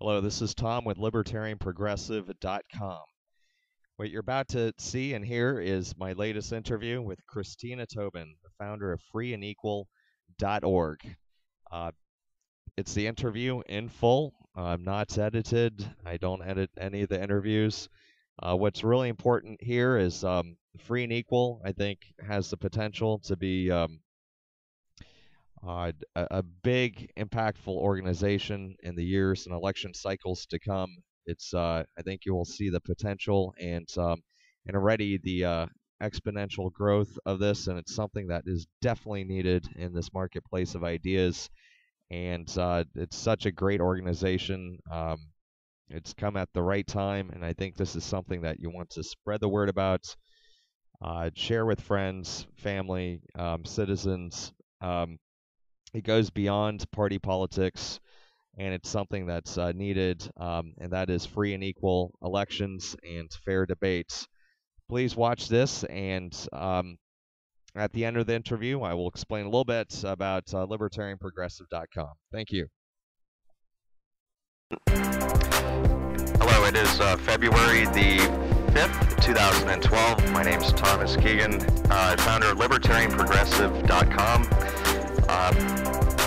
Hello, this is Tom with LibertarianProgressive.com. What you're about to see and hear is my latest interview with Christina Tobin, the founder of freeandequal.org. Uh, it's the interview in full, uh, not edited. I don't edit any of the interviews. Uh, what's really important here is um, Free and Equal, I think, has the potential to be um, uh, a, big, impactful organization in the years and election cycles to come. It's, uh, I think, you will see the potential and um, and already the uh, exponential growth of this, and it's something that is definitely needed in this marketplace of ideas. And uh, it's such a great organization. Um, it's come at the right time, and I think this is something that you want to spread the word about, uh, share with friends, family, um, citizens. Um, it goes beyond party politics, and it's something that's uh, needed, um, and that is free and equal elections and fair debates. Please watch this, and um, at the end of the interview, I will explain a little bit about uh, libertarianprogressive.com. Thank you. Hello, it is uh, February the 5th, 2012. My name is Thomas Keegan, uh, founder of libertarianprogressive.com. Um,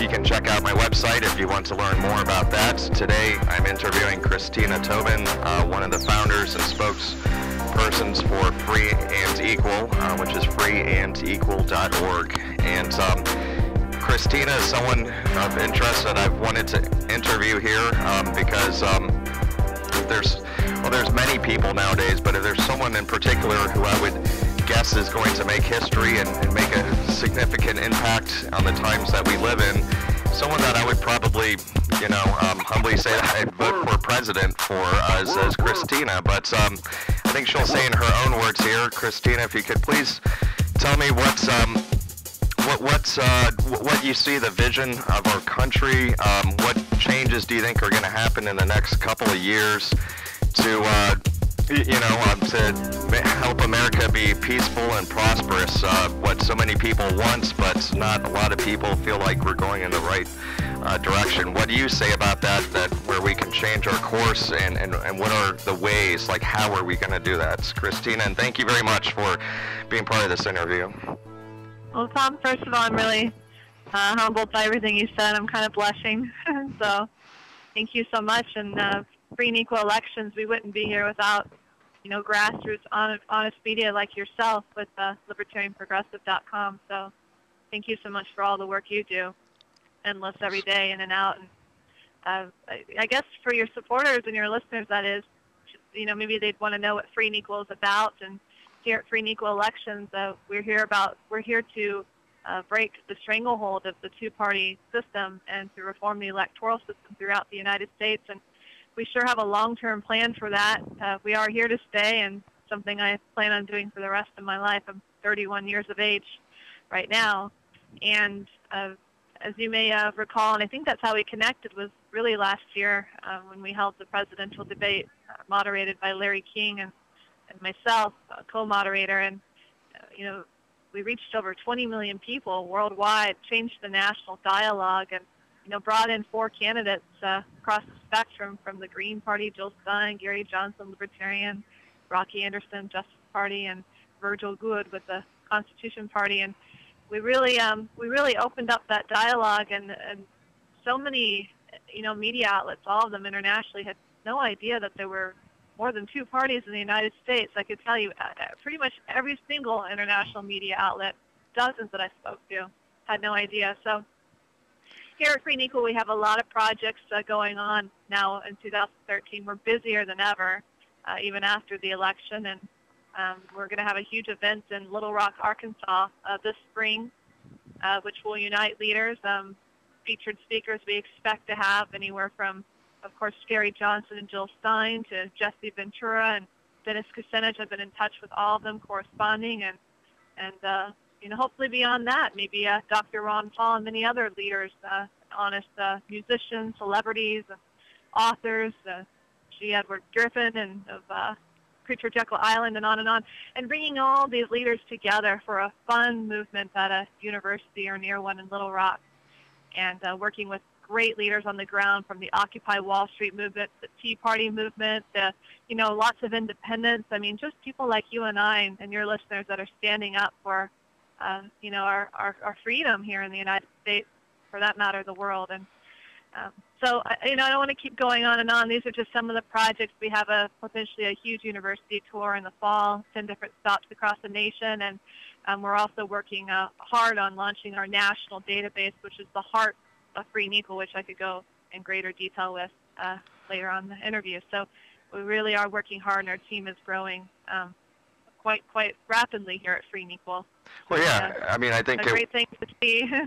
you can check out my website if you want to learn more about that. Today I'm interviewing Christina Tobin, uh, one of the founders and spokespersons for Free and Equal, uh, which is freeandequal.org. And um, Christina is someone of interest that I've wanted to interview here um, because um, there's well, there's many people nowadays, but if there's someone in particular who I would guess is going to make history and, and make a significant impact on the times that we live in. Someone that I would probably, you know, um, humbly say that I'd vote for president for uh, as, as Christina. But um, I think she'll say in her own words here, Christina, if you could please tell me what's um, what what's uh, what you see the vision of our country. Um, what changes do you think are going to happen in the next couple of years to uh, you know, um, to help America be peaceful and prosperous. Uh, what so many people want, but not a lot of people feel like we're going in the right uh, direction. What do you say about that? That where we can change our course, and, and, and what are the ways? Like, how are we going to do that, Christina? And thank you very much for being part of this interview. Well, Tom, first of all, I'm really uh, humbled by everything you said. I'm kind of blushing. so, thank you so much, and uh, free and equal elections, we wouldn't be here without, you know, grassroots honest, media like yourself with uh, libertarianprogressive.com. So thank you so much for all the work you do, endless every day in and out. And uh, I, I guess for your supporters and your listeners, that is, you know, maybe they'd want to know what free and equal is about. And here at Free and Equal Elections, uh, we're here about we're here to uh, break the stranglehold of the two-party system and to reform the electoral system throughout the United States. And we sure have a long-term plan for that. Uh, we are here to stay, and something I plan on doing for the rest of my life. I'm 31 years of age right now, and uh, as you may uh, recall, and I think that's how we connected was really last year uh, when we held the presidential debate uh, moderated by Larry King and, and myself, co-moderator, and uh, you know we reached over 20 million people worldwide, changed the national dialogue, and you know, brought in four candidates uh, across the spectrum from the Green Party, Jill Stein, Gary Johnson, Libertarian, Rocky Anderson, Justice Party, and Virgil Goode with the Constitution Party. And we really, um, we really opened up that dialogue, and, and so many, you know, media outlets, all of them internationally, had no idea that there were more than two parties in the United States. I could tell you, uh, uh pretty much every single international media outlet, dozens that I spoke to, had no idea. So here at Free and Equal, we have a lot of projects uh, going on now in 2013. We're busier than ever, uh, even after the election, and um, we're going to have a huge event in Little Rock, Arkansas uh, this spring, uh, which will unite leaders. Um, featured speakers we expect to have anywhere from, of course, Gary Johnson and Jill Stein to Jesse Ventura and Dennis Kucinich. I've been in touch with all of them corresponding, and and uh, you know, hopefully beyond that, maybe uh, Dr. Ron Paul and many other leaders, uh, honest uh, musicians, celebrities, authors, uh, G. Edward Griffin, and of uh, Creature Jekyll Island, and on and on, and bringing all these leaders together for a fun movement at a university or near one in Little Rock, and uh, working with great leaders on the ground from the Occupy Wall Street movement, the Tea Party movement, the, you know, lots of independents. I mean, just people like you and I and your listeners that are standing up for, uh, you know, our, our, our freedom here in the United States, for that matter, the world. And um, so, you know, I don't want to keep going on and on. These are just some of the projects. We have a potentially a huge university tour in the fall, 10 different stops across the nation, and um, we're also working uh, hard on launching our national database, which is the heart of Free and Equal, which I could go in greater detail with uh, later on the interview. So we really are working hard, and our team is growing um, quite quite rapidly here at Free and Equal. Well, yeah, uh, I mean, I think a great thing to see.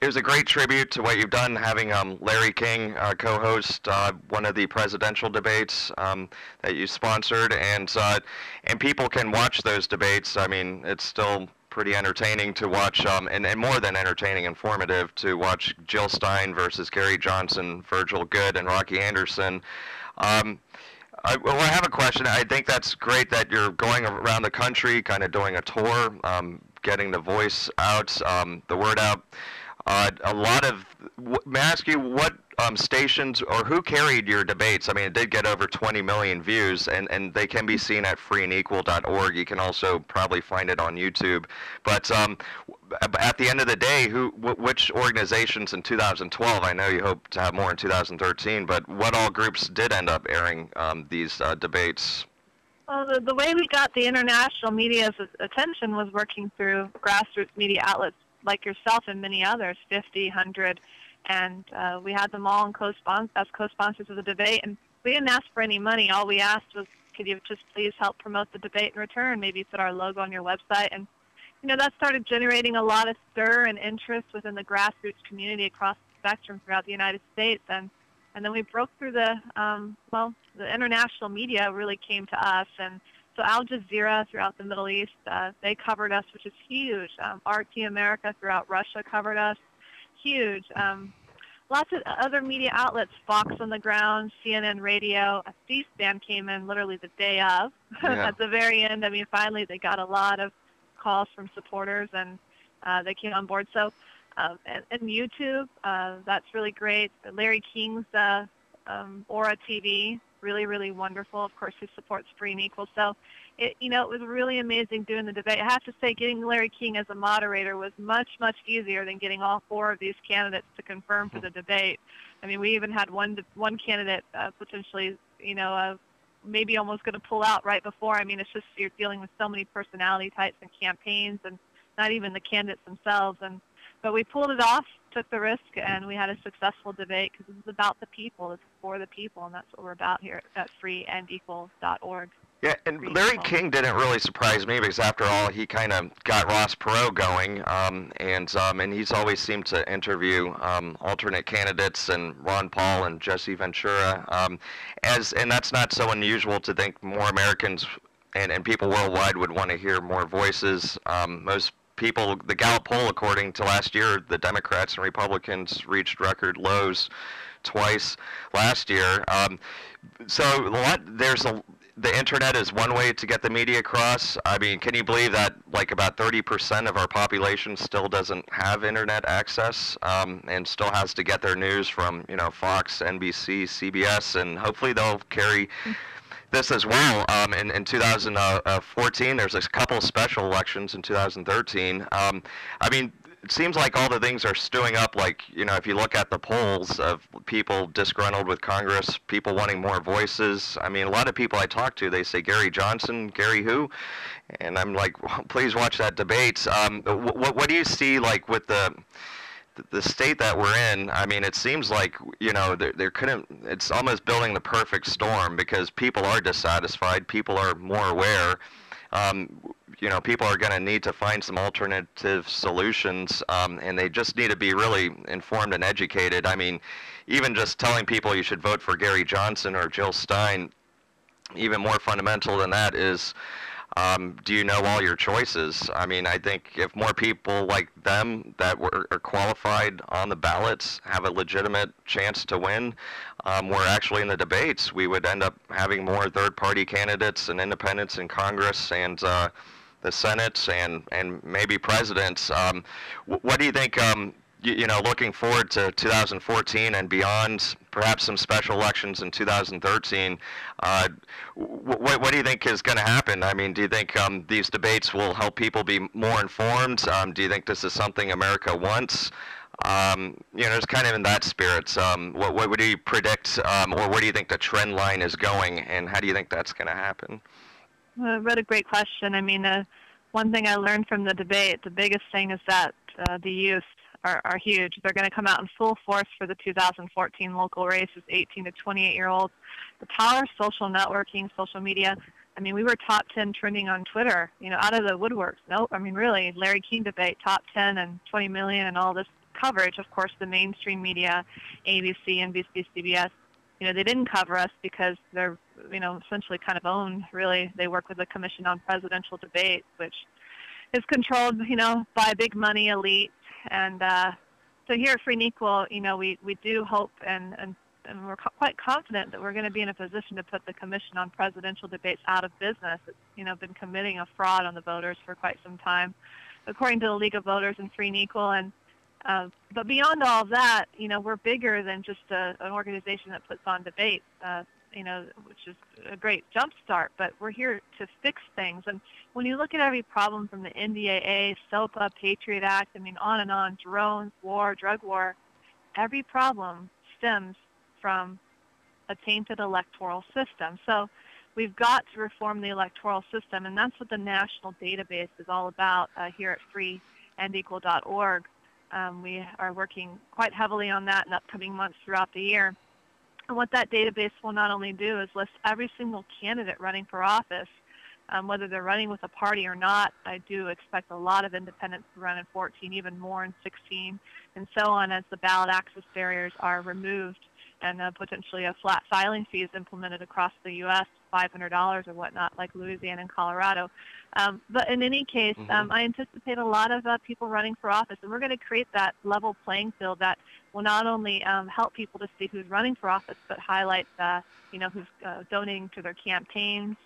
it was a great tribute to what you've done, having um, Larry King uh, co-host uh, one of the presidential debates um, that you sponsored, and uh, and people can watch those debates. I mean, it's still pretty entertaining to watch, um, and, and more than entertaining, informative to watch Jill Stein versus Gary Johnson, Virgil Goode, and Rocky Anderson. Um, I, well, I have a question. I think that's great that you're going around the country, kind of doing a tour, um, getting the voice out, um, the word out. Uh, a lot of, may I ask you what um, stations or who carried your debates? I mean, it did get over 20 million views, and, and they can be seen at freeandequal.org. You can also probably find it on YouTube. But um, at the end of the day, who, which organizations in 2012? I know you hope to have more in 2013, but what all groups did end up airing um, these uh, debates? Well, the, the way we got the international media's attention was working through grassroots media outlets like yourself and many others, 50, 100, and uh, we had them all co-sponsors, as co-sponsors of the debate. And we didn't ask for any money. All we asked was, could you just please help promote the debate in return? Maybe put our logo on your website. And you know that started generating a lot of stir and interest within the grassroots community across the spectrum throughout the United States. And and then we broke through the um, well, the international media really came to us and so Al Jazeera throughout the Middle East, uh, they covered us, which is huge. Um, RT America throughout Russia covered us, huge. Um, lots of other media outlets, Fox on the ground, CNN radio, a C-SPAN came in literally the day of. Yeah. At the very end, I mean, finally they got a lot of calls from supporters and uh, they came on board. So, uh, and, and YouTube, uh, that's really great. Larry King's uh, um, Ora TV, really, really wonderful. Of course, he supports free and equal. So, it, you know, it was really amazing doing the debate. I have to say, getting Larry King as a moderator was much, much easier than getting all four of these candidates to confirm for the debate. I mean, we even had one one candidate uh, potentially, you know, uh, maybe almost going to pull out right before. I mean, it's just you're dealing with so many personality types and campaigns, and not even the candidates themselves. And but we pulled it off, took the risk, and we had a successful debate because this is about the people. It's for the people, and that's what we're about here at freeandequal.org. Yeah, and Larry King didn't really surprise me because after all, he kind of got Ross Perot going, um, and um, and he's always seemed to interview um, alternate candidates and Ron Paul and Jesse Ventura, um, as and that's not so unusual to think more Americans and, and people worldwide would want to hear more voices. Um, most people, the Gallup poll, according to last year, the Democrats and Republicans reached record lows twice last year. Um, so a lot, there's a the internet is one way to get the media across. I mean, can you believe that like about 30% of our population still doesn't have internet access um, and still has to get their news from you know Fox, NBC, CBS, and hopefully they'll carry this as well. Um, in, in 2014, there's a couple special elections in 2013. Um, I mean, it seems like all the things are stewing up. Like, you know, if you look at the polls of people disgruntled with Congress, people wanting more voices. I mean, a lot of people I talk to, they say Gary Johnson, Gary who? And I'm like, please watch that debate. Um, what, what do you see, like, with the the state that we're in, I mean, it seems like you know there, there couldn't. It's almost building the perfect storm because people are dissatisfied. People are more aware. Um, you know, people are going to need to find some alternative solutions, um, and they just need to be really informed and educated. I mean, even just telling people you should vote for Gary Johnson or Jill Stein, even more fundamental than that is um, do you know all your choices? I mean, I think if more people like them that were are qualified on the ballots have a legitimate chance to win, um, were actually in the debates, we would end up having more third-party candidates and independents in Congress and uh, the Senate and and maybe presidents. Um, what do you think? You, know, looking forward to 2014 and beyond, perhaps some special elections in 2013. Uh, what, what do you think is going to happen? I mean, do you think um, these debates will help people be more informed? Um, do you think this is something America wants? Um, you know, it's kind of in that spirit. Um, what, what would you predict, um, or where do you think the trend line is going, and how do you think that's going to happen? Uh, what a great question. I mean, uh, one thing I learned from the debate, the biggest thing is that uh, the youth are, are huge. They're going to come out in full force for the 2014 local races, 18 to 28 year olds. The power of social networking, social media. I mean, we were top 10 trending on Twitter, you know, out of the woodworks. No, I mean, really, Larry King debate, top 10 and 20 million and all this coverage. Of course, the mainstream media, ABC, NBC, CBS, you know, they didn't cover us because they're, you know, essentially kind of owned, really. They work with the Commission on Presidential Debate, which is controlled, you know, by big money elite. And uh, so here at Free and Equal, you know, we, we do hope and, and, and we're co- quite confident that we're going to be in a position to put the Commission on Presidential Debates out of business. It's, you know, been committing a fraud on the voters for quite some time, according to the League of Voters and Free and Equal. And uh, but beyond all that, you know, we're bigger than just a, an organization that puts on debates, uh, you know, which is a great jumpstart. But we're here to fix things. And when you look at every problem from the NDAA, SOPA, Patriot Act, I mean, on and on, drones, war, drug war, every problem stems from a tainted electoral system. So we've got to reform the electoral system, and that's what the national database is all about uh, here at freeandequal.org. Um, we are working quite heavily on that in upcoming months throughout the year. And what that database will not only do is list every single candidate running for office, um, whether they're running with a party or not. I do expect a lot of independents to run in 14, even more in 16, and so on as the ballot access barriers are removed and uh, potentially a flat filing fee is implemented across the U.S., $500 or whatnot, like Louisiana and Colorado. Um, but in any case, mm-hmm. um, I anticipate a lot of uh, people running for office, and we're going to create that level playing field that will not only um, help people to see who's running for office, but highlight, uh, you know, who's uh, donating to their campaigns.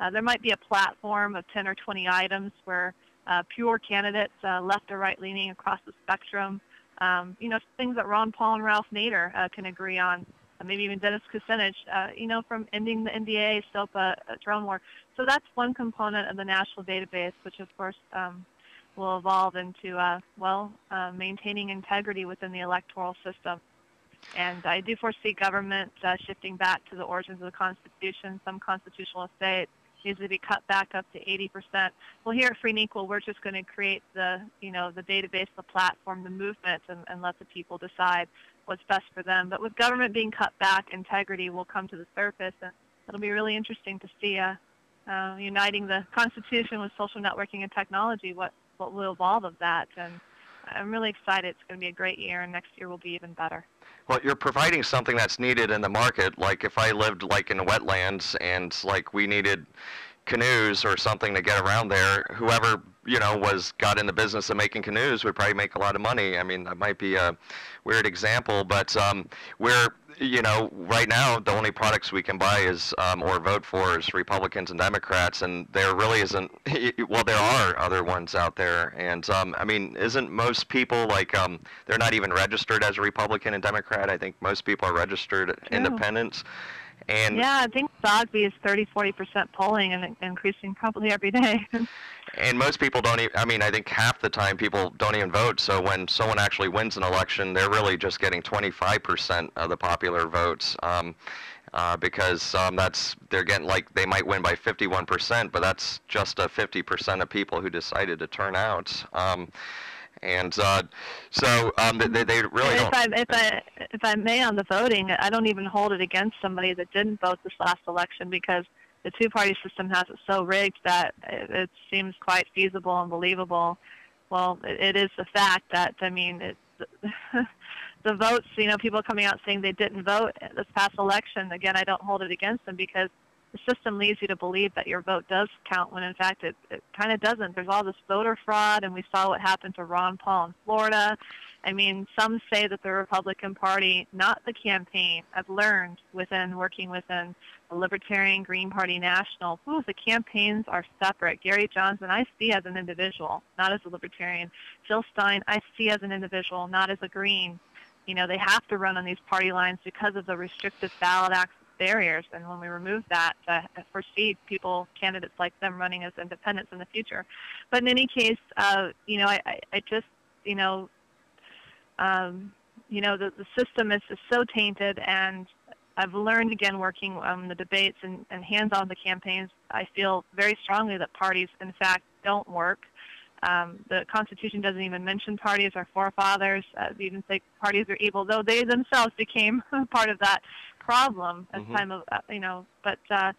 Uh, there might be a platform of 10 or 20 items where uh, pure candidates, uh, left or right leaning across the spectrum, um, you know, things that Ron Paul and Ralph Nader uh, can agree on, maybe even Dennis Kucinich, uh, you know, from ending the NDA, SOPA, uh, drone war. So that's one component of the national database, which of course um, will evolve into, uh, well, uh, maintaining integrity within the electoral system. And I do foresee government uh, shifting back to the origins of the Constitution, some constitutional states, needs to be cut back up to 80%. Well, here at Free and Equal, we're just going to create the, you know, the database, the platform, the movement, and, and let the people decide what's best for them. But with government being cut back, integrity will come to the surface, and it'll be really interesting to see uh, uh, uniting the Constitution with social networking and technology, what, what will evolve of that. And I'm really excited. It's going to be a great year, and next year will be even better. Well, you're providing something that's needed in the market. Like if I lived like in wetlands and like we needed canoes or something to get around there, whoever you know was got in the business of making canoes would probably make a lot of money. I mean, that might be a weird example, but um, we're you know, right now the only products we can buy is um, or vote for is Republicans and Democrats, and there really isn't. Well, there are other ones out there, and um, I mean, isn't most people like um, they're not even registered as a Republican and Democrat? I think most people are registered True. independents. And yeah, I think Zogby is 30, 40 percent polling and increasing probably every day. and most people don't even, I mean, I think half the time people don't even vote. So when someone actually wins an election, they're really just getting 25% of the popular votes. Um, uh, because um, that's they're getting like they might win by 51%, but that's just a 50% of people who decided to turn out. Um, and uh, so um, they, they really if don't. I, if I if I may on the voting, I don't even hold it against somebody that didn't vote this last election because the two-party system has it so rigged that it, it seems quite feasible and believable. Well, it, it is the fact that I mean, it, the votes. You know, people coming out saying they didn't vote this past election. Again, I don't hold it against them because the system leads you to believe that your vote does count when in fact it, it kind of doesn't. There's all this voter fraud, and we saw what happened to Ron Paul in Florida. I mean, some say that the Republican Party, not the campaign, I've learned within working within the Libertarian Green Party National, ooh, the campaigns are separate. Gary Johnson, I see as an individual, not as a Libertarian. Jill Stein, I see as an individual, not as a Green. You know, they have to run on these party lines because of the restrictive ballot access barriers. And when we remove that, I foresee people, candidates like them, running as independents in the future. But in any case, uh, you know, I, I, I just, you know, um, you know, the, the system is, is so tainted and I've learned again working on the debates and, and hands-on the campaigns. I feel very strongly that parties, in fact, don't work. Um, the Constitution doesn't even mention parties. Our forefathers uh, even say parties are evil, though they themselves became part of that problem as mm-hmm. time of uh, you know. But uh,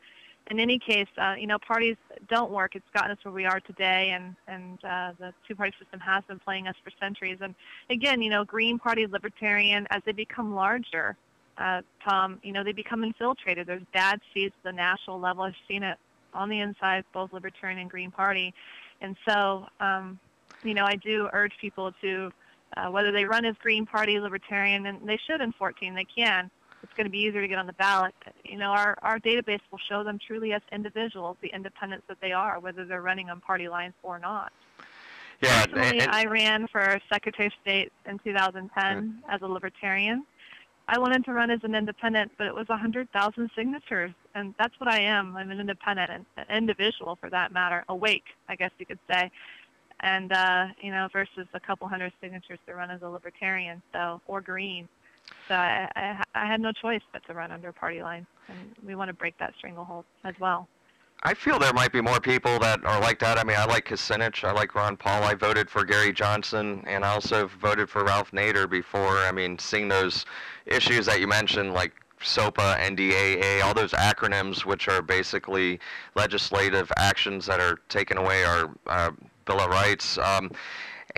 in any case, uh, you know, parties don't work. It's gotten us where we are today, and and uh, the two-party system has been playing us for centuries. And again, you know, Green Party, Libertarian, as they become larger, uh, Tom, you know, they become infiltrated. There's bad seeds at the national level. I've seen it on the inside, both Libertarian and Green Party. And so, um, you know, I do urge people to, uh, whether they run as Green Party, Libertarian, and they should in 14, they can. It's going to be easier to get on the ballot. You know, our, our database will show them truly as individuals, the independents that they are, whether they're running on party lines or not. Yeah, Personally, I ran for Secretary of State in 2010 as a Libertarian. I wanted to run as an independent, but it was 100,000 signatures, and that's what I am. I'm an independent, an individual for that matter, awake, I guess you could say, and uh, you know, versus a couple hundred signatures to run as a libertarian, so or green. So I, I, I had no choice but to run under party line, and we want to break that stranglehold as well. I feel there might be more people that are like that. I mean, I like Kucinich. I like Ron Paul. I voted for Gary Johnson, and I also voted for Ralph Nader before. I mean, seeing those issues that you mentioned, like SOPA, NDAA, all those acronyms, which are basically legislative actions that are taking away our uh, Bill of Rights. Um,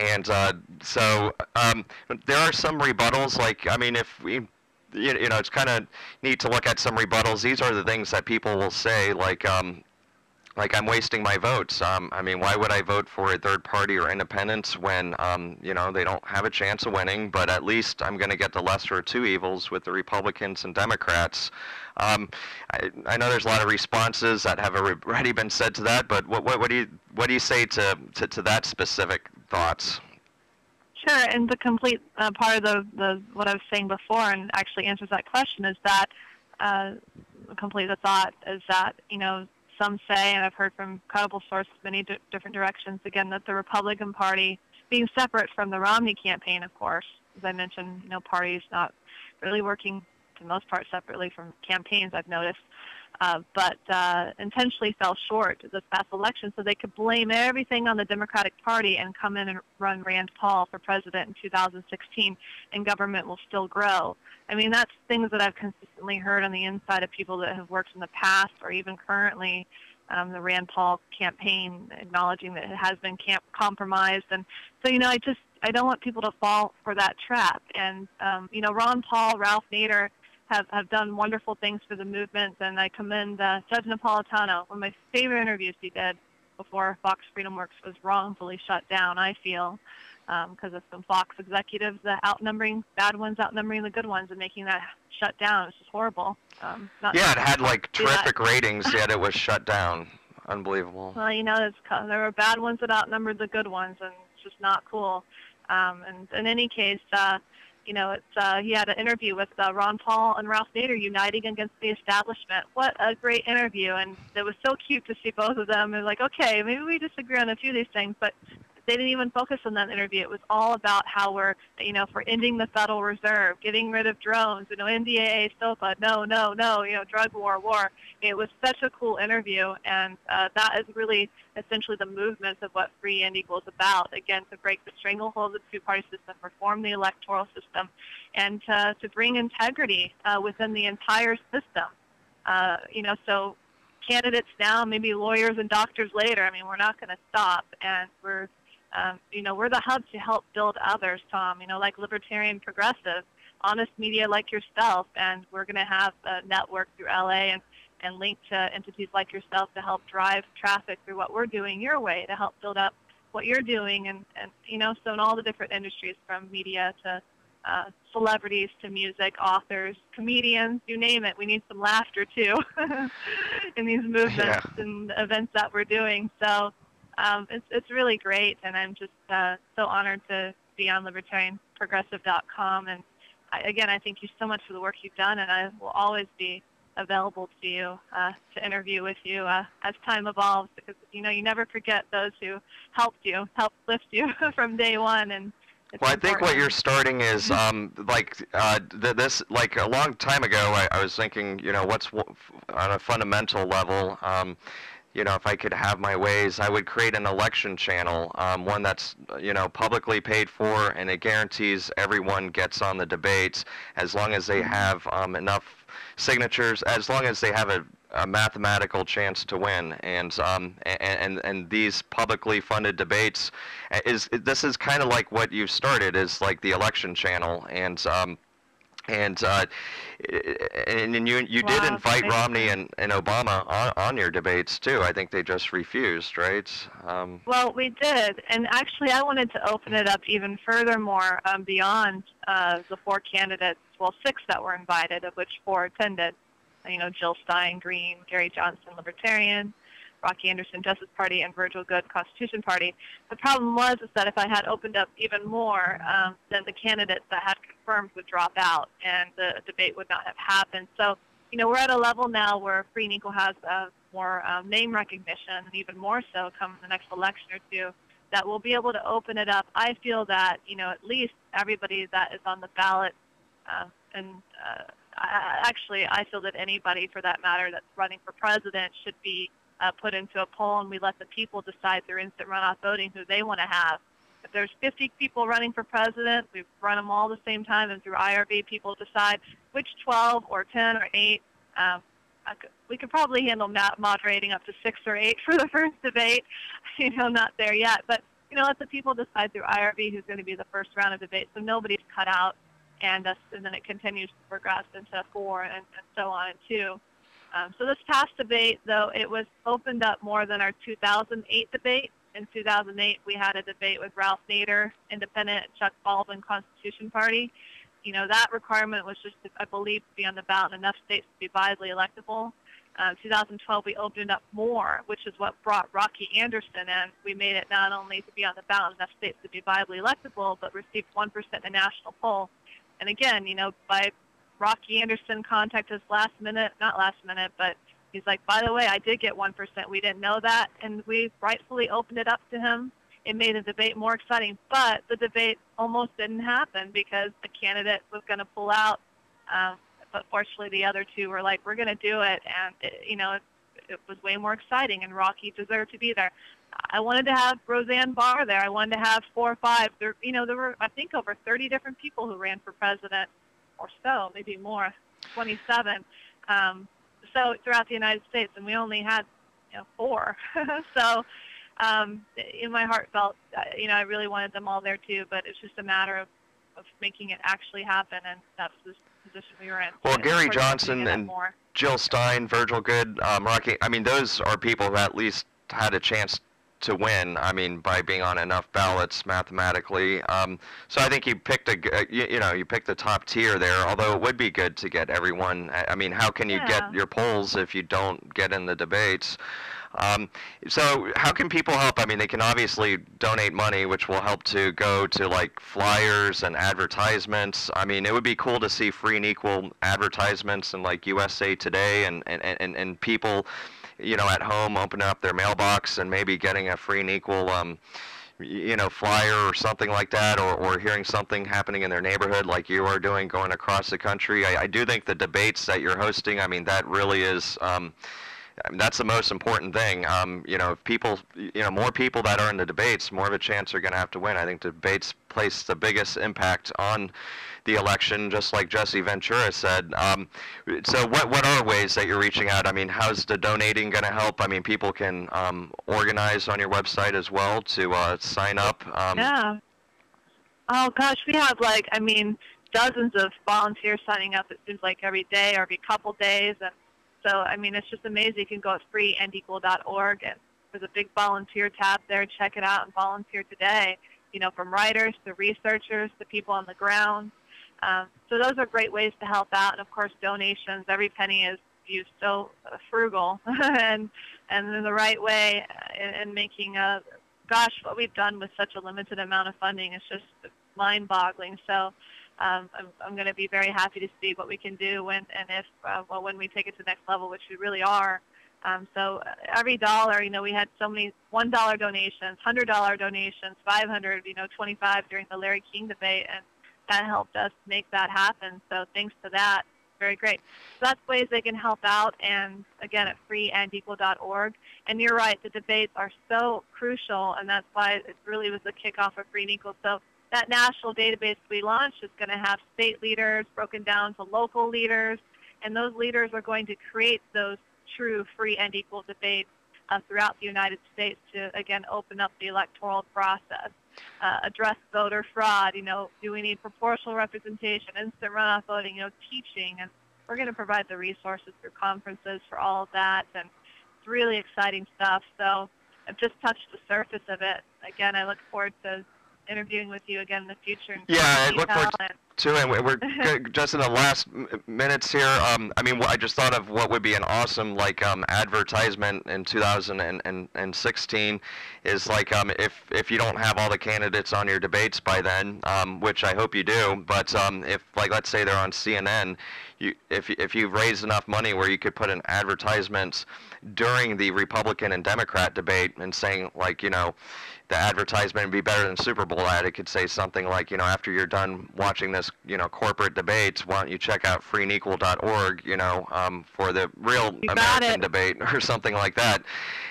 and uh, so um, there are some rebuttals. Like, I mean, if we you know, it's kind of neat to look at some rebuttals. These are the things that people will say, like, um, like I'm wasting my votes. Um, I mean, why would I vote for a third party or independents when um, you know they don't have a chance of winning? But at least I'm going to get the lesser of two evils with the Republicans and Democrats. Um, I, I, know there's a lot of responses that have already been said to that, but what, what, what do you what do you say to, to, to that specific thoughts? Sure, and the complete uh, part of the, the what I was saying before, and actually answers that question, is that uh, complete the thought is that you know some say, and I've heard from credible sources many d- different directions, again, that the Republican Party, being separate from the Romney campaign, of course, as I mentioned, you know, parties not really working the most part separately from campaigns, I've noticed, uh, but uh, intentionally fell short this past election so they could blame everything on the Democratic Party and come in and run Rand Paul for president in 2016 and government will still grow. I mean, that's things that I've consistently heard on the inside of people that have worked in the past or even currently. Um, the Rand Paul campaign acknowledging that it has been camp- compromised, and so you know, I just I don't want people to fall for that trap. And um, you know, Ron Paul, Ralph Nader have have done wonderful things for the movement, and I commend uh, Judge Napolitano. One of my favorite interviews he did before Fox Freedom Watch was wrongfully shut down. I feel because um, of some Fox executives that outnumbering bad ones, outnumbering the good ones, and making that shut down. It's just horrible. Um, yeah, it had like terrific ratings, yet it was shut down. Unbelievable. Well, you know, there were bad ones that outnumbered the good ones, and it's just not cool. Um, and in any case, uh, you know, it's uh, he had an interview with uh, Ron Paul and Ralph Nader uniting against the establishment. What a great interview, and it was so cute to see both of them. And like, okay, maybe we disagree on a few of these things, but they didn't even focus on that interview. It was all about how we're, you know, for ending the Federal Reserve, getting rid of drones, you know, NDAA, SOPA, no, no, no, you know, drug war, war. It was such a cool interview, and uh, that is really essentially the movement of what free and equal is about. Again, to break the stranglehold of the two-party system, reform the electoral system, and to, to bring integrity uh, within the entire system. Uh, you know, so candidates now, maybe lawyers and doctors later. I mean, we're not going to stop, and we're um, you know, we're the hub to help build others, Tom, you know, like Libertarian Progressive, honest media like yourself, and we're going to have a network through LA and, and link to entities like yourself to help drive traffic through what we're doing your way to help build up what you're doing, and and you know, so in all the different industries from media to uh, celebrities to music, authors, comedians, you name it. We need some laughter too in these movements Yeah. and events that we're doing. So um, it's it's really great, and I'm just uh, so honored to be on libertarianprogressive.com. And I, again, I thank you so much for the work you've done, and I will always be available to you uh, to interview with you uh, as time evolves, because you know you never forget those who helped you, helped lift you from day one, and it's Well, I think what you're starting is um, like uh, th- this. Like a long time ago, I, I was thinking, you know, what's w- f- on a fundamental level. Um, you know, if I could have my ways, I would create an election channel, um, one that's you know publicly paid for, and it guarantees everyone gets on the debates as long as they have um, enough signatures, as long as they have a, a mathematical chance to win. And um, and, and and these publicly funded debates is this is kind of like what you started is like the election channel and. And uh, and you you did invite Romney and, and Obama on, on your debates too. I think they just refused, right? Um, Well, we did, and actually, I wanted to open it up even furthermore um, beyond uh, the four candidates. Well, six that were invited, of which four attended. You know, Jill Stein, Green, Gary Johnson, Libertarian, Rocky Anderson, Justice Party, and Virgil Goode, Constitution Party. The problem was is that if I had opened up even more, um, then the candidates that had confirmed would drop out, and the debate would not have happened. So, you know, we're at a level now where Free and Equal has uh, more um, name recognition, and even more so come the next election or two, that we'll be able to open it up. I feel that, you know, at least everybody that is on the ballot, uh, and uh, I, actually, I feel that anybody, for that matter, that's running for president should be uh, put into a poll, and we let the people decide through instant runoff voting who they want to have. If there's 50 people running for president, we run them all the same time, and through IRV, people decide which 12 or 10 or 8. Um, could, we could probably handle ma- moderating up to six or eight for the first debate. You know, not there yet, but you know, let the people decide through IRV who's going to be the first round of debate, so nobody's cut out, and, uh, and then it continues to progress into four and, and so on and two. Um, so this past debate, though, it was opened up more than our 2008 debate. In 2008, we had a debate with Ralph Nader, Independent, Chuck Baldwin, Constitution Party. You know, that requirement was just, I believe, to be on the ballot in enough states to be visibly electable. Uh, 2012, we opened up more, which is what brought Rocky Anderson in. We made it not only to be on the ballot in enough states to be viably electable, but received 1% in the national poll. And again, you know, by Rocky Anderson contacted us last minute, not last minute, but he's like, by the way, I did get 1%. We didn't know that, and we rightfully opened it up to him. It made the debate more exciting, but the debate almost didn't happen because the candidate was going to pull out. Um, but fortunately, the other two were like, we're going to do it, and it, you know, it, it was way more exciting, and Rocky deserved to be there. I wanted to have Roseanne Barr there. I wanted to have four or five. There, you know, there were I think over 30 different people who ran for president, or so, maybe more, 27. Um, so throughout the United States, and we only had you know four. so um, in my heart felt, uh, you know, I really wanted them all there too, but it's just a matter of, of making it actually happen, and that's the position we were in. Well, But, Gary Johnson and-. Jill Stein, Virgil Goode, um, Rocky. I mean, those are people who at least had a chance to win. I mean, by being on enough ballots mathematically. Um, so I think you picked a, uh, you, you know, you picked the top tier there. Although it would be good to get everyone. I mean, how can you Yeah. get your polls if you don't get in the debates? Um, so how can people help? I mean, they can obviously donate money, which will help to go to like flyers and advertisements. I mean, it would be cool to see free and equal advertisements in like USA Today and and, and, and people, you know, at home opening up their mailbox and maybe getting a free and equal. Um, you know, flyer or something like that, or, or hearing something happening in their neighborhood like you are doing going across the country. I, I do think the debates that you're hosting, I mean, that really is, um, I mean, that's the most important thing. Um, you know, if people, you know, more people that are in the debates, more of a chance they're going to have to win. I think debates place the biggest impact on the election, just like Jesse Ventura said. Um, so, what what are ways that you're reaching out? I mean, how's the donating going to help? I mean, people can um, organize on your website as well to uh, sign up. Um, Yeah. Oh gosh, we have like I mean dozens of volunteers signing up. It seems like every day or every couple days, and so I mean it's just amazing. You can go at freeandequal.org and there's a big volunteer tab there. Check it out and volunteer today. You know, from writers to researchers to people on the ground. Um, so those are great ways to help out. And of course, donations. Every penny is used so frugal and and in the right way and making a gosh what we've done with such a limited amount of funding is just mind-boggling. So um, I'm, I'm going to be very happy to see what we can do when and if uh, well when we take it to the next level, which we really are. Um, so uh, every dollar, you know, we had so many one dollar donations, hundred dollar donations, five hundred, you know, twenty five during the Larry King debate, and that helped us make that happen. So thanks to that, very great. So that's ways they can help out, and again at freeandequal.org. And you're right, the debates are so crucial, and that's why it really was the kickoff of Free and Equal. So that national database we launched is going to have state leaders broken down to local leaders, and those leaders are going to create those true free and equal debates uh, throughout the United States to, again, open up the electoral process, uh, address voter fraud, you know, do we need proportional representation, instant runoff voting, you know, teaching, and we're going to provide the resources through conferences for all of that, and it's really exciting stuff. So I've just touched the surface of it. Again, I look forward to interviewing with you again in the future. Yeah, I look forward to it. And we're just in the last minutes here. Um, I mean, I just thought of what would be an awesome like um, advertisement in 2016 is like um, if if you don't have all the candidates on your debates by then, um, which I hope you do, but um, if like let's say they're on CNN, you if if you've raised enough money where you could put an advertisement during the Republican and Democrat debate and saying like you know the advertisement would be better than Super Bowl ad. It could say something like, you know, after you're done watching this, you know, corporate debates, why don't you check out freeandequal.org, you know, um, for the real you American debate or something like that.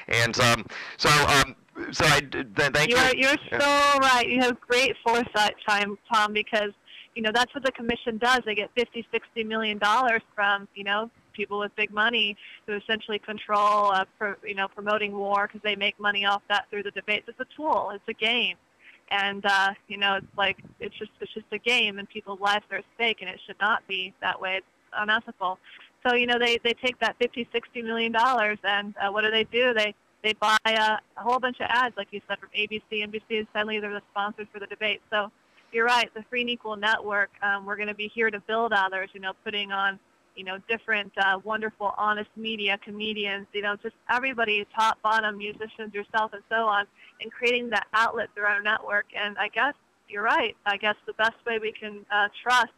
And um, so, um, so I th- thank you're, you. You're so right. You have great foresight, time, Tom, because you know that's what the commission does. They get 50, 60 million dollars from you know people with big money who essentially control, uh, pro, you know, promoting war because they make money off that through the debates. It's a tool. It's a game, and uh, you know, it's like it's just it's just a game, and people's lives are at stake, and it should not be that way. It's unethical. So you know, they they take that 50, 60 million dollars, and uh, what do they do? They they buy a, a whole bunch of ads, like you said, from ABC, NBC, and suddenly they're the sponsors for the debate. So you're right, the Free and Equal Network. Um, we're going to be here to build others. You know, putting on you know, different uh, wonderful, honest media, comedians, you know, just everybody, top, bottom, musicians, yourself, and so on, and creating that outlet through our network. And I guess you're right. I guess the best way we can uh, trust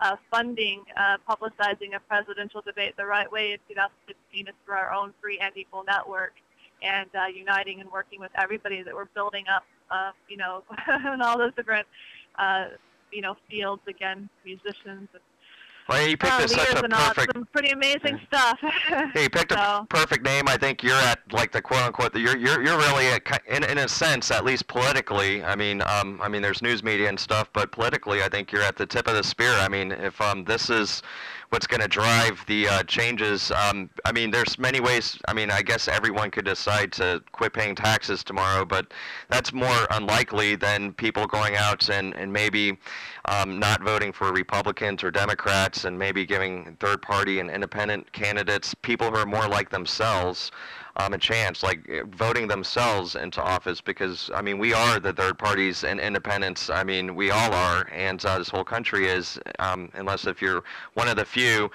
uh, funding, uh, publicizing a presidential debate the right way in 2015 is through our own free and equal network and uh, uniting and working with everybody that we're building up, uh, you know, in all those different, uh, you know, fields, again, musicians and well, you picked oh, such a perfect. Some pretty amazing stuff. yeah, you picked so. a perfect name. I think you're at like the quote unquote. You're you're you're really at, in in a sense, at least politically. I mean, um, I mean, there's news media and stuff, but politically, I think you're at the tip of the spear. I mean, if um, this is what's going to drive the uh, changes. Um, I mean, there's many ways. I mean, I guess everyone could decide to quit paying taxes tomorrow, but that's more unlikely than people going out and, and maybe um, not voting for Republicans or Democrats and maybe giving third party and independent candidates, people who are more like themselves, um, a chance, like eh, voting themselves into office, because I mean we are the third parties and independents. I mean we all are, and uh, this whole country is, um, unless if you're one of the few,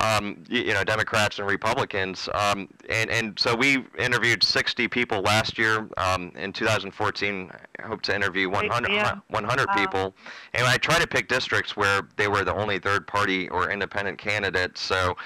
um, you, you, know, Democrats and Republicans. Um, and and so we interviewed 60 people last year. Um, in 2014, I hope to interview 100, yeah. 100 wow. people, and I try to pick districts where they were the only third party or independent candidate. So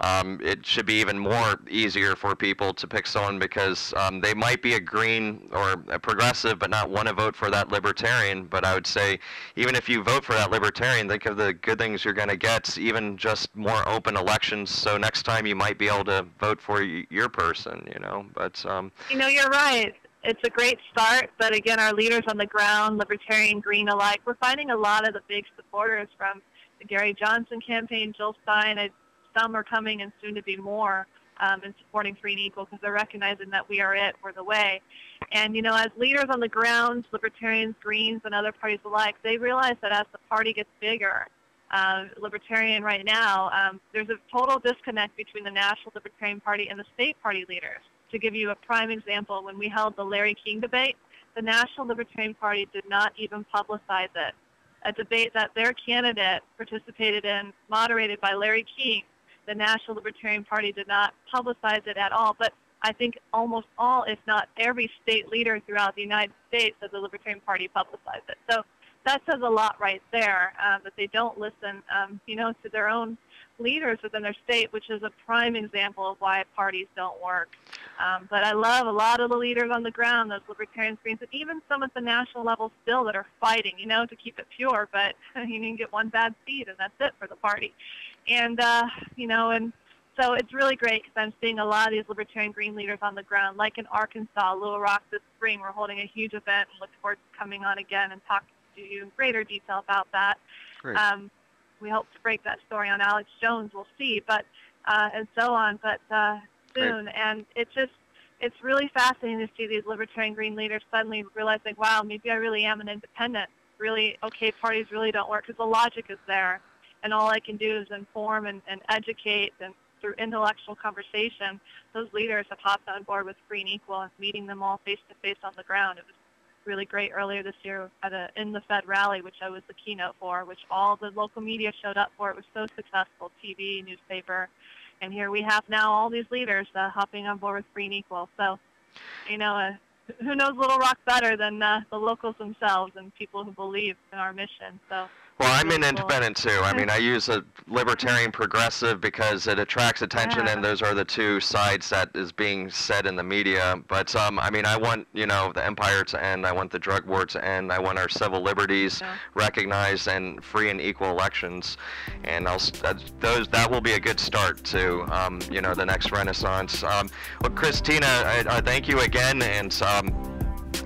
um, it should be even more easier for people to pick someone because um, they might be a green or a progressive but not want to vote for that libertarian. But I would say even if you vote for that libertarian, think of the good things you're going to get, even just more open elections. So next time you might be able to vote for your person, you know. But um, you know, you're right it's a great start, but again, our leaders on the ground, libertarian, green alike, we're finding a lot of the big supporters from the Gary Johnson campaign, Jill Stein, some are coming and soon to be more um, in supporting free and equal because they're recognizing that we are it, we're the way. And, you know, as leaders on the ground, libertarians, Greens, and other parties alike, they realize that as the party gets bigger, uh, Libertarian right now, um, there's a total disconnect between the National Libertarian Party and the state party leaders. to give you a prime example, when we held the Larry King debate, the National Libertarian Party did not even publicize it. A debate that their candidate participated in, moderated by Larry King, the National Libertarian Party did not publicize it at all. But I think almost all, if not every state leader throughout the United States of the Libertarian Party publicized it. So that says a lot right there um, that they don't listen, um, you know, to their own leaders within their state, which is a prime example of why parties don't work. Um, but I love a lot of the leaders on the ground, those libertarians Greens, and even some at the national level still that are fighting, you know, to keep it pure. But you can get one bad seed, and that's it for the party. And uh, you know, and so it's really great because I'm seeing a lot of these libertarian green leaders on the ground, like in Arkansas, Little Rock this spring. We're holding a huge event and look forward to coming on again and talking to you in greater detail about that. Great. Um, we hope to break that story on Alex Jones. We'll see, but uh, and so on. But uh, soon, and it's just it's really fascinating to see these libertarian green leaders suddenly realizing, wow, maybe I really am an independent. Really, okay, parties really don't work because the logic is there, and all I can do is inform and, and educate and through intellectual conversation, those leaders have hopped on board with Free and Equal and meeting them all face to face on the ground. It was really great earlier this year at a End the Fed rally, which I was the keynote for, which all the local media showed up for. It was so successful, TV, newspaper, and here we have now all these leaders uh, hopping on board with Free and Equal. So, you know, uh, who knows Little Rock better than uh, the locals themselves and people who believe in our mission. So Well, I'm an independent too. I mean, I use a libertarian progressive because it attracts attention, Yeah. and those are the two sides that is being said in the media. But um, I mean, I want you know the empire to end. I want the drug war to end. I want our civil liberties Yeah. recognized and free and equal elections. And I'll that, those that will be a good start to um, you know the next renaissance. Um, well, Christina, I, I thank you again, and. Um,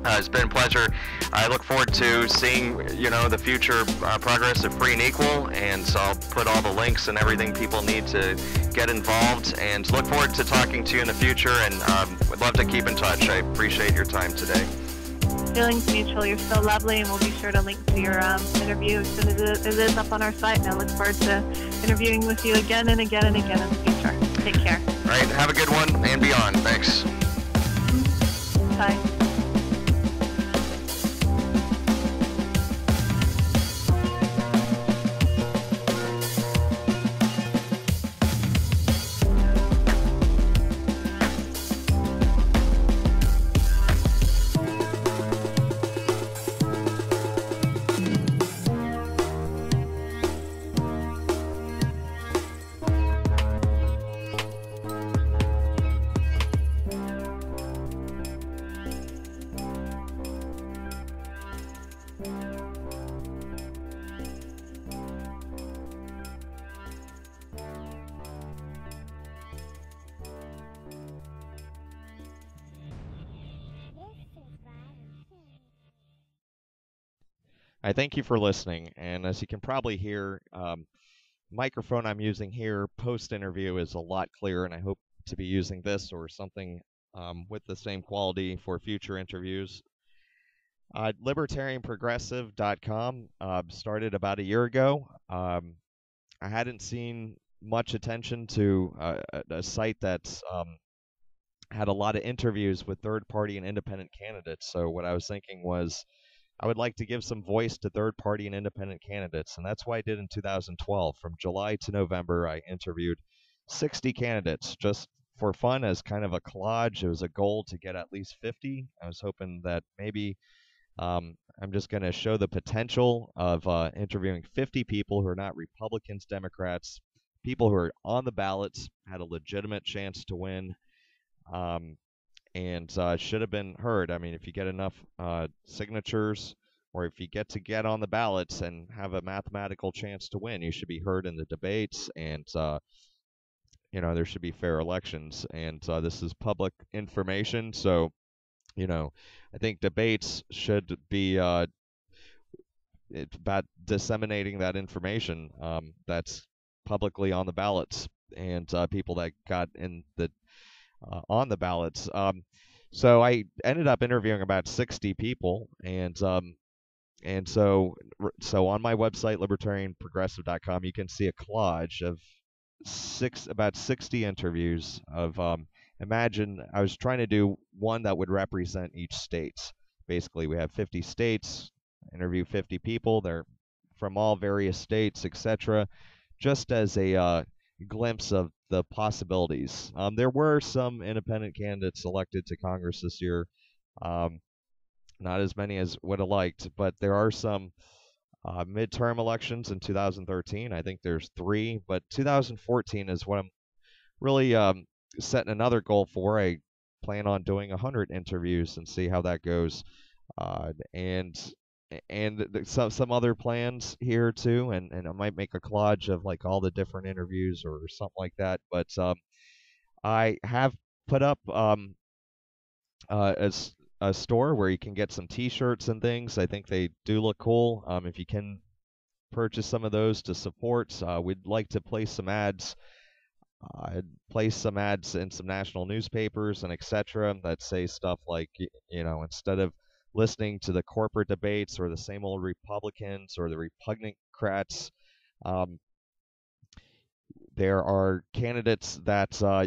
uh, it's been a pleasure. I look forward to seeing, you know, the future uh, progress of Free and Equal, and so I'll put all the links and everything people need to get involved. And look forward to talking to you in the future, and um, would love to keep in touch. I appreciate your time today. Feelings Mutual, you're so lovely, and we'll be sure to link to your um, interview as soon as it is up on our site. And I look forward to interviewing with you again and again and again in the future. Take care. All right, have a good one and beyond. Thanks. Bye. I thank you for listening. And as you can probably hear, um, microphone I'm using here post interview is a lot clearer, and I hope to be using this or something um, with the same quality for future interviews. Uh, libertarianprogressive.com uh, started about a year ago. Um, I hadn't seen much attention to uh, a, site that's um, had a lot of interviews with third party and independent candidates. So what I was thinking was I would like to give some voice to third party and independent candidates, and that's what I did in 2012. From July to November, I interviewed 60 candidates just for fun as kind of a collage. It was a goal to get at least 50. I was hoping that maybe um, I'm just going to show the potential of uh, interviewing 50 people who are not Republicans, Democrats, people who are on the ballots, had a legitimate chance to win. Um, and uh, should have been heard. I mean, if you get enough uh, signatures, or if you get to get on the ballots and have a mathematical chance to win, you should be heard in the debates, and uh, you know there should be fair elections. And uh, this is public information, so you know I think debates should be uh, it's about disseminating that information um, that's publicly on the ballots and uh, people that got in the uh, on the ballots. Um, so I ended up interviewing about 60 people, and um, and so so on my website libertarianprogressive.com, you can see a collage of six about 60 interviews of um, imagine I was trying to do one that would represent each state. Basically, we have 50 states, interview 50 people. They're from all various states, etc. Just as a uh, glimpse of the possibilities. Um, there were some independent candidates elected to Congress this year. Um, not as many as would have liked, but there are some uh, midterm elections in 2013. I think there's three, but 2014 is what I'm really um, setting another goal for. I plan on doing 100 interviews and see how that goes. Uh, and and some some other plans here too, and and I might make a collage of like all the different interviews or something like that. But um, I have put up um, uh, a, a store where you can get some T-shirts and things. I think they do look cool. Um, if you can purchase some of those to support, uh, we'd like to place some ads. Uh, place some ads in some national newspapers and etc. that say stuff like you know instead of listening to the corporate debates or the same old Republicans or the repugnant crats. Um, there are candidates that uh,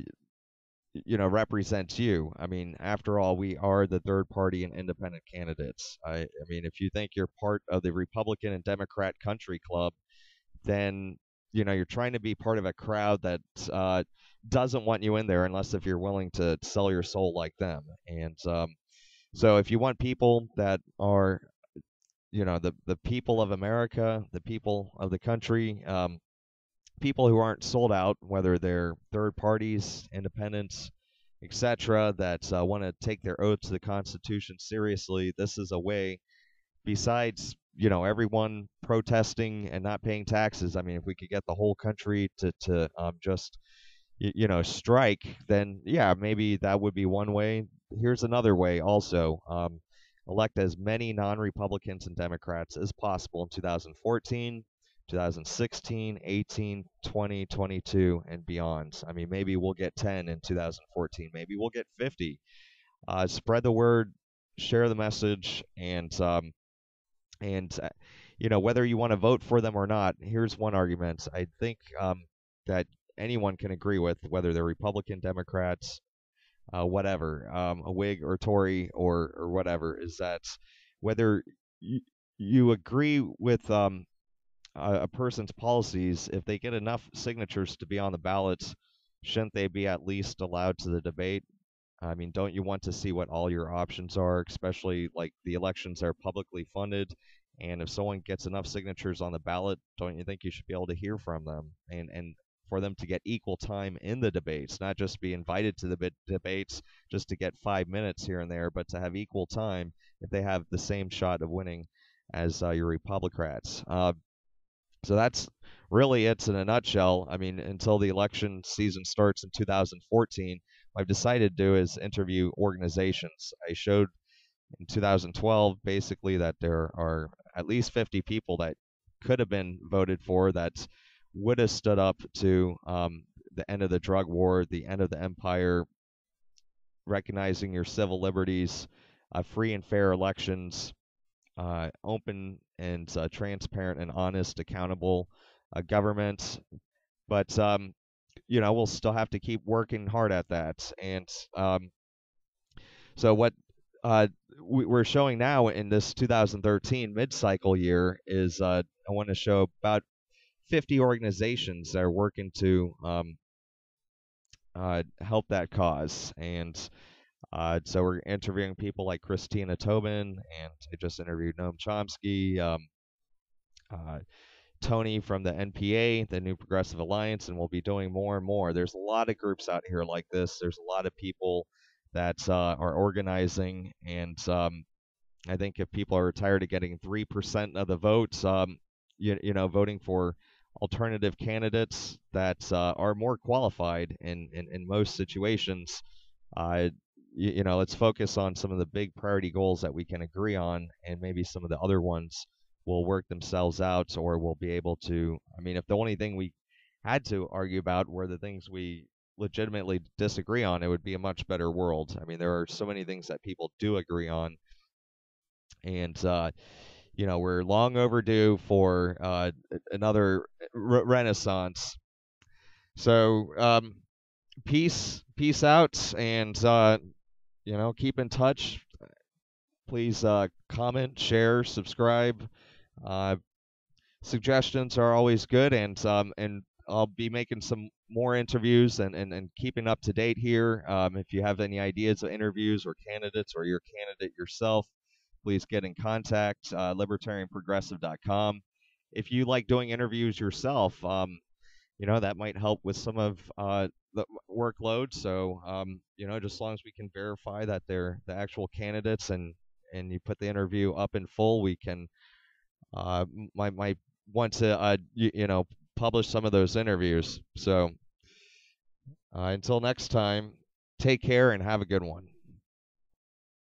you know represent you. I mean, after all, we are the third party and independent candidates. I, I mean, if you think you're part of the Republican and Democrat country club, then you know you're trying to be part of a crowd that uh, doesn't want you in there unless if you're willing to sell your soul like them. And um, so if you want people that are, you know, the the people of America, the people of the country, um, people who aren't sold out, whether they're third parties, independents, etc., that uh, want to take their oath to the Constitution seriously, this is a way. Besides, you know, everyone protesting and not paying taxes. I mean, if we could get the whole country to to um, just you know strike then yeah maybe that would be one way here's another way also um, elect as many non-republicans and democrats as possible in 2014 2016 18 20 22 and beyond. I mean maybe we'll get 10 in 2014 maybe we'll get 50 uh, spread the word share the message and um, and uh, you know whether you want to vote for them or not here's one argument. I think um, that anyone can agree with, whether they're Republican, Democrats, uh, whatever, um, a Whig or Tory or or whatever, is that whether you, you agree with um, a, a person's policies, if they get enough signatures to be on the ballots, shouldn't they be at least allowed to the debate? I mean, don't you want to see what all your options are, especially like the elections are publicly funded? And if someone gets enough signatures on the ballot, don't you think you should be able to hear from them? And and for them to get equal time in the debates, not just be invited to the debates just to get five minutes here and there, but to have equal time if they have the same shot of winning as uh, your Republicans. Uh, so that's really it in a nutshell. I mean, until the election season starts in 2014, what I've decided to do is interview organizations. I showed in 2012 basically that there are at least 50 people that could have been voted for that would have stood up to um, the end of the drug war, the end of the empire, recognizing your civil liberties, uh, free and fair elections, uh, open and uh, transparent and honest, accountable uh, government. But um, you know, we'll still have to keep working hard at that. And um, so, what uh, we, are showing now in this 2013 mid-cycle year is uh, I want to show about 50 organizations that are working to um, uh, help that cause. And uh, so we're interviewing people like Christina Tobin, and I just interviewed Noam Chomsky, um, uh, Tony from the NPA, the New Progressive Alliance, and we'll be doing more and more. There's a lot of groups out here like this. There's a lot of people that uh, are organizing, and um, I think if people are tired of getting three percent of the votes, um, you, you know, voting for alternative candidates that uh, are more qualified in, in, in most situations. Uh, you, you, know, let's focus on some of the big priority goals that we can agree on, and maybe some of the other ones will work themselves out, or we'll be able to. I mean, if the only thing we had to argue about were the things we legitimately disagree on, it would be a much better world. I mean, there are so many things that people do agree on, and uh, you know we're long overdue for uh, another re- renaissance. So um, peace, peace out, and uh, you know, keep in touch. Please uh, comment, share, subscribe. Uh, suggestions are always good, and um, and I'll be making some more interviews and, and, and keeping up to date here. Um, if you have any ideas of interviews or candidates or you're candidate yourself, please get in contact, uh, libertarianprogressive.com. If you like doing interviews yourself, um, you know, that might help with some of uh, the workload. So, um, you know, just as long as we can verify that they're the actual candidates and, and you put the interview up in full, we can, uh, my, my want to, uh, you, you know, publish some of those interviews. So uh, until next time, take care and have a good one.